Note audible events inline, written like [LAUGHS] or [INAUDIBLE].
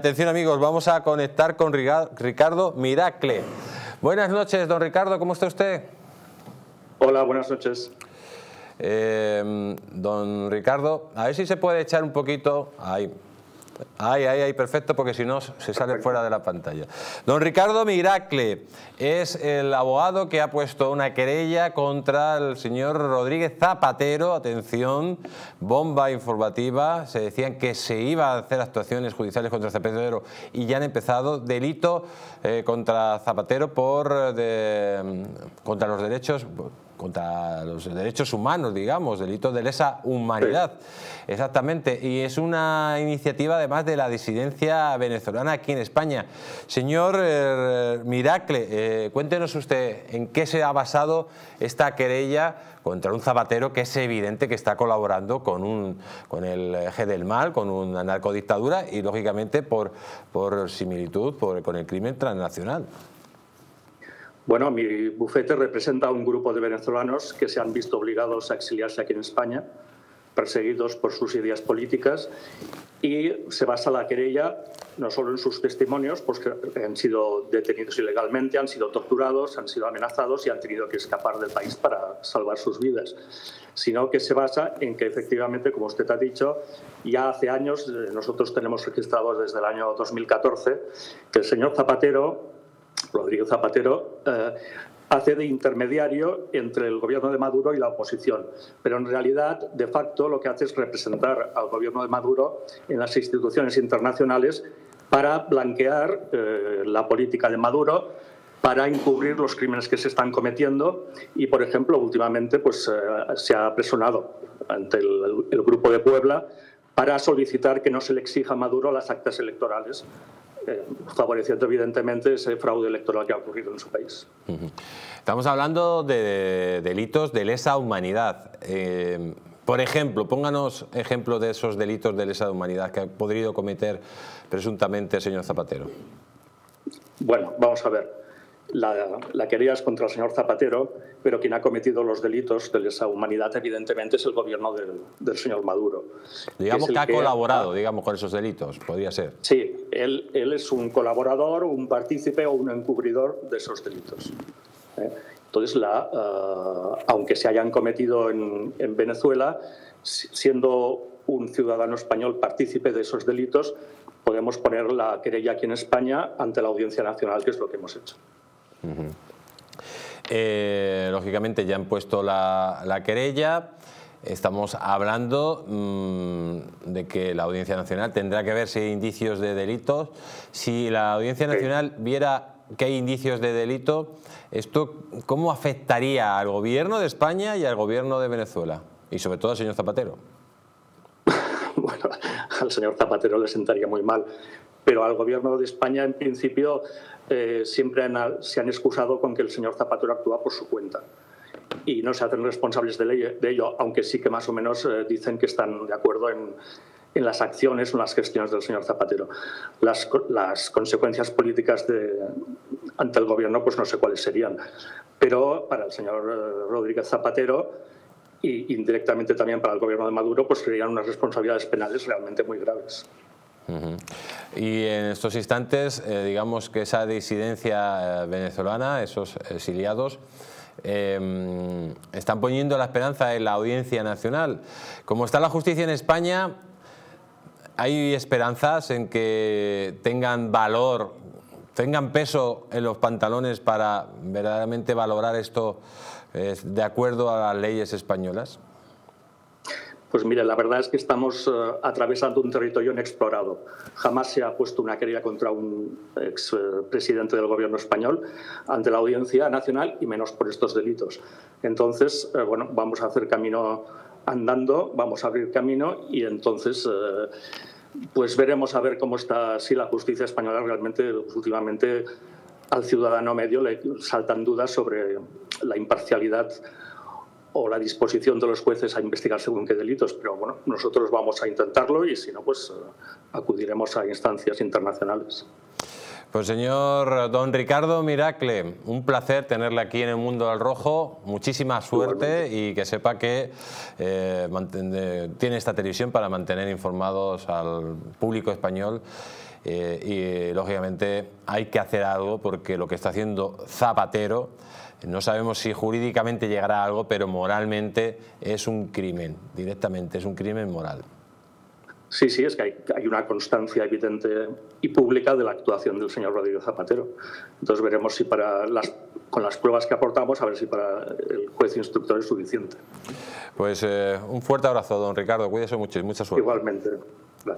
Atención amigos, vamos a conectar con Ricardo Miracle. Buenas noches, don Ricardo, ¿cómo está usted? Hola, buenas noches. Eh, don Ricardo, a ver si se puede echar un poquito... Ahí, Ahí, ahí, ahí, perfecto, porque si no se sale fuera de la pantalla. Don Ricardo Miracle es el abogado que ha puesto una querella contra el señor Rodríguez Zapatero. Atención, bomba informativa. Se decían que se iba a hacer actuaciones judiciales contra Zapatero y ya han empezado. Delito eh, contra Zapatero por de, contra los derechos contra los derechos humanos, digamos, delitos de lesa humanidad. Exactamente, y es una iniciativa además de la disidencia venezolana aquí en España. Señor eh, Miracle, eh, cuéntenos usted en qué se ha basado esta querella contra un zapatero que es evidente que está colaborando con, un, con el eje del mal, con una narcodictadura y lógicamente por, por similitud por, con el crimen transnacional. Bueno, mi bufete representa a un grupo de venezolanos que se han visto obligados a exiliarse aquí en España, perseguidos por sus ideas políticas, y se basa la querella no solo en sus testimonios, pues han sido detenidos ilegalmente, han sido torturados, han sido amenazados y han tenido que escapar del país para salvar sus vidas, sino que se basa en que efectivamente, como usted ha dicho, ya hace años, eh, nosotros tenemos registrados desde el año 2014, que el señor Zapatero Rodrigo Zapatero, eh, hace de intermediario entre el gobierno de Maduro y la oposición. Pero en realidad, de facto, lo que hace es representar al gobierno de Maduro en las instituciones internacionales para blanquear eh, la política de Maduro, para encubrir los crímenes que se están cometiendo y, por ejemplo, últimamente pues, eh, se ha presionado ante el, el Grupo de Puebla para solicitar que no se le exija a Maduro las actas electorales eh, favoreciendo evidentemente ese fraude electoral que ha ocurrido en su país. Estamos hablando de delitos de lesa humanidad. Eh, por ejemplo, pónganos ejemplo de esos delitos de lesa humanidad que ha podido cometer presuntamente el señor Zapatero. Bueno, vamos a ver la, la, querella es contra el señor Zapatero, pero quien ha cometido los delitos de lesa humanidad evidentemente es el gobierno del, señor Maduro. Digamos que, ha colaborado, digamos, con esos delitos, podría ser. Sí, él, él, es un colaborador, un partícipe o un encubridor de esos delitos. ¿eh? Entonces, la, uh, aunque se hayan cometido en, en Venezuela, siendo un ciudadano español partícipe de esos delitos, podemos poner la querella aquí en España ante la Audiencia Nacional, que es lo que hemos hecho. Eh, lógicamente ya han puesto la, querella. Estamos hablando mm, de que la Audiencia Nacional tendrá que ver si hay indicios de delitos. Si la Audiencia Nacional viera que hay indicios de delito, ¿esto cómo afectaría al gobierno de España y al gobierno de Venezuela? Y sobre todo al señor Zapatero. [LAUGHS] Bueno, al señor Zapatero le sentaría muy mal, pero al gobierno de España en principio eh, siempre se han excusado con que el señor Zapatero actúa por su cuenta y no se hacen responsables de, ello, aunque sí que más o menos eh, dicen que están de acuerdo en, las acciones o en las gestiones del señor Zapatero. Las, consecuencias políticas ante el gobierno pues no sé cuáles serían, pero para el señor eh, Rodríguez Zapatero y indirectamente también para el gobierno de Maduro pues serían unas responsabilidades penales realmente muy graves. Y en estos instantes, eh, digamos que esa disidencia eh, venezolana, esos exiliados, em, están poniendo la esperanza en la Audiencia Nacional. Como está la justicia en España, ¿hay esperanzas en que tengan valor, tengan peso en los pantalones para verdaderamente valorar esto eh, de acuerdo a las leyes españolas? Pues mire, la verdad es que estamos uh, atravesando un territorio inexplorado. Jamás se ha puesto una querella contra un ex presidente del gobierno español ante la Audiencia Nacional y menos por estos delitos. Entonces, uh, bueno, vamos a hacer camino andando, vamos a abrir camino y entonces uh, pues veremos a ver cómo está, si la justicia española realmente últimamente al ciudadano medio le saltan dudas sobre la imparcialidad o la disposición de los jueces a investigar según qué delitos, pero bueno, nosotros vamos a intentarlo y si no, pues eh, acudiremos a instancias internacionales. Pues señor don Ricardo Miracle, un placer tenerle aquí en el Mundo del Rojo, muchísima suerte y que sepa que eh, tiene esta televisión para mantener informados al público español y lógicamente hay que hacer algo porque lo que está haciendo Zapatero no sabemos si jurídicamente llegará a algo, pero moralmente es un crimen, directamente es un crimen moral. Sí, sí, es que hay, una constancia evidente y pública de la actuación del señor Rodríguez Zapatero. Entonces veremos si para las, con las pruebas que aportamos, a ver si para el juez instructor es suficiente. Pues eh, un fuerte abrazo, don Ricardo. Cuídese mucho y mucha suerte. Igualmente.